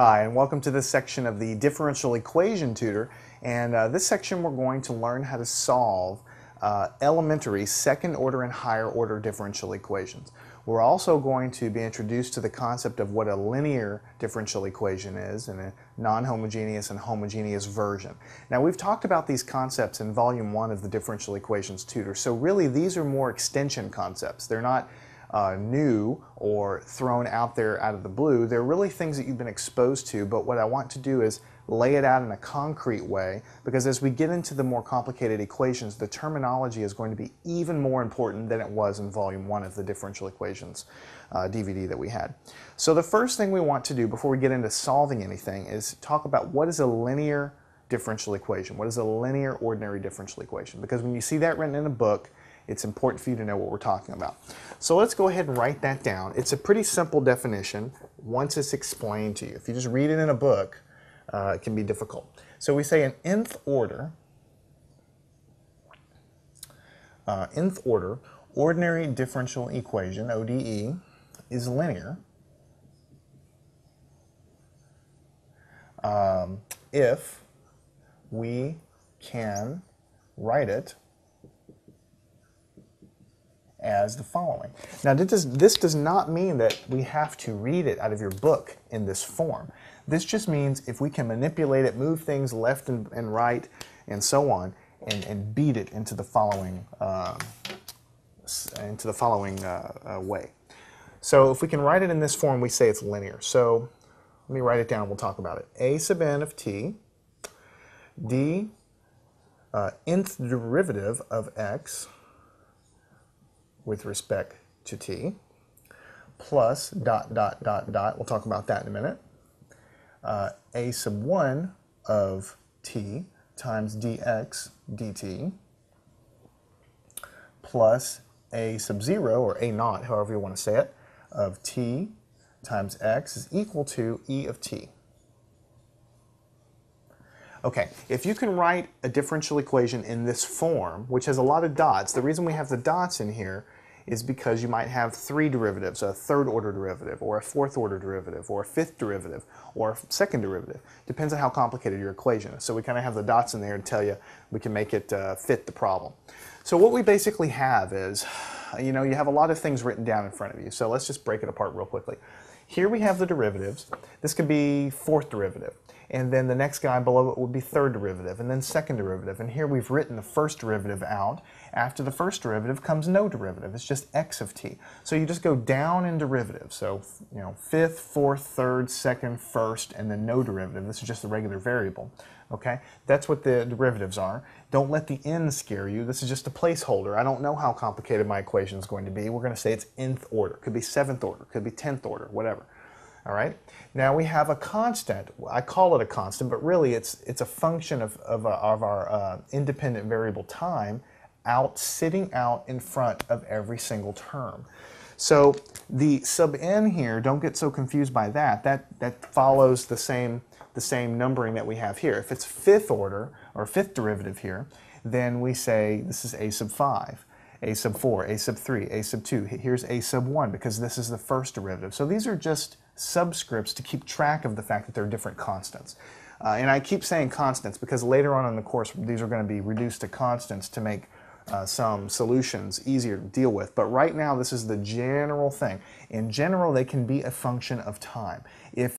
Hi, and welcome to this section of the differential equation tutor. And uh, this section we're going to learn how to solve uh, elementary second order and higher order differential equations. We're also going to be introduced to the concept of what a linear differential equation is and a non-homogeneous and homogeneous version. Now we've talked about these concepts in volume one of the differential equations tutor, so really these are more extension concepts. They're not uh, new or thrown out there out of the blue. They're really things that you've been exposed to, but what I want to do is lay it out in a concrete way because as we get into the more complicated equations, the terminology is going to be even more important than it was in volume one of the differential equations uh, DVD that we had. So the first thing we want to do before we get into solving anything is talk about what is a linear differential equation. What is a linear ordinary differential equation? Because when you see that written in a book, it's important for you to know what we're talking about. So let's go ahead and write that down. It's a pretty simple definition once it's explained to you. If you just read it in a book, uh, it can be difficult. So we say an nth order, uh, nth order ordinary differential equation, ODE, is linear um, if we can write it as the following. Now this does, this does not mean that we have to read it out of your book in this form. This just means if we can manipulate it, move things left and, and right, and so on, and, and beat it into the following, uh, into the following uh, uh, way. So if we can write it in this form, we say it's linear. So let me write it down, we'll talk about it. a sub n of t, d uh, nth derivative of x, with respect to t, plus dot, dot, dot, dot, we'll talk about that in a minute, uh, a sub 1 of t times dx dt, plus a sub 0, or a naught, however you want to say it, of t times x is equal to e of t. Okay, if you can write a differential equation in this form, which has a lot of dots, the reason we have the dots in here is because you might have three derivatives, a third order derivative, or a fourth order derivative, or a fifth derivative, or a second derivative. Depends on how complicated your equation is. So we kind of have the dots in there to tell you we can make it uh, fit the problem. So what we basically have is, you know, you have a lot of things written down in front of you. So let's just break it apart real quickly. Here we have the derivatives. This could be fourth derivative and then the next guy below it would be third derivative, and then second derivative. And here we've written the first derivative out. After the first derivative comes no derivative. It's just x of t. So you just go down in derivatives. So, you know, fifth, fourth, third, second, first, and then no derivative. This is just the regular variable. Okay, that's what the derivatives are. Don't let the n scare you. This is just a placeholder. I don't know how complicated my equation is going to be. We're going to say it's nth order. Could be seventh order. Could be tenth order. Whatever. All right. Now we have a constant. I call it a constant, but really it's it's a function of of, uh, of our uh, independent variable time out sitting out in front of every single term. So the sub n here, don't get so confused by that. That that follows the same the same numbering that we have here. If it's fifth order or fifth derivative here, then we say this is a sub 5 a sub 4, a sub 3, a sub 2. Here's a sub 1 because this is the first derivative. So these are just subscripts to keep track of the fact that there are different constants. Uh, and I keep saying constants because later on in the course these are going to be reduced to constants to make uh, some solutions easier to deal with. But right now this is the general thing. In general they can be a function of time. If